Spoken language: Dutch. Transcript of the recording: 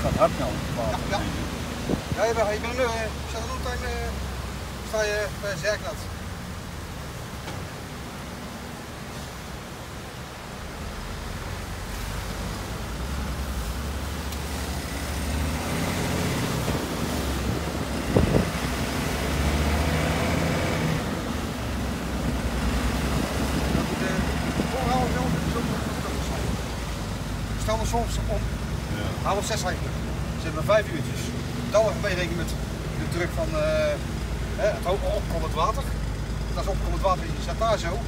hard nou. Ja, ja. Ja, je bent nu, zet een tijd, uh, sta je bij Zerknat. Er soms om Ja. Half zes eigenlijk. Zitten we vijf uurtjes. Dan nog meerekenen met de druk van uh, het opkomend water. Dat is opkomend water, staat daar zo.